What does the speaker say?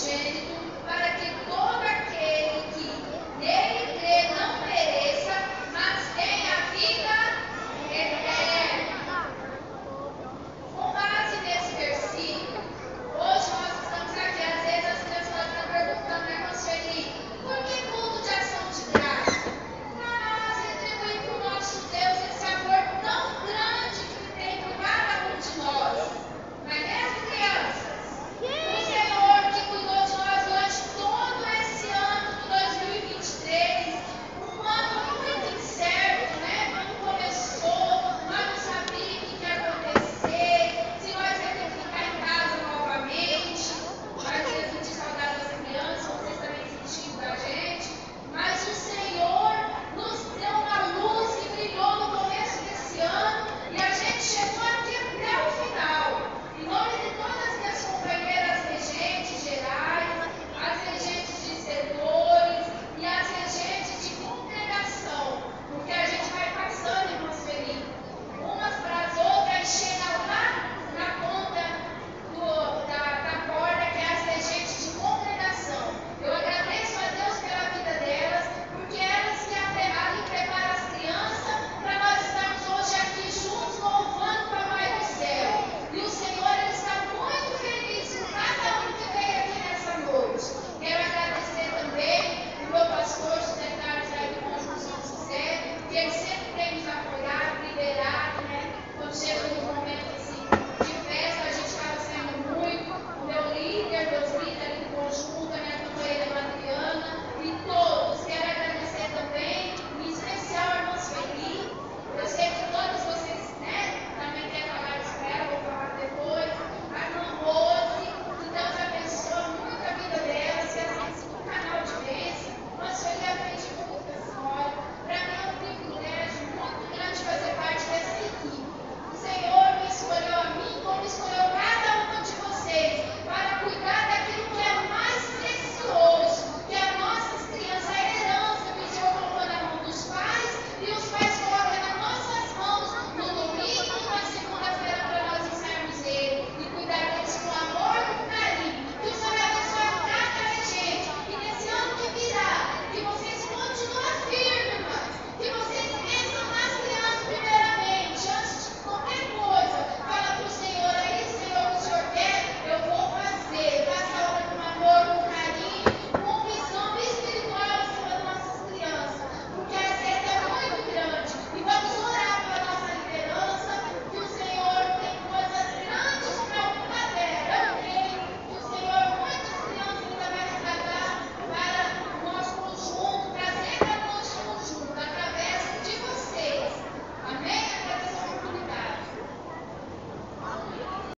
Christian can see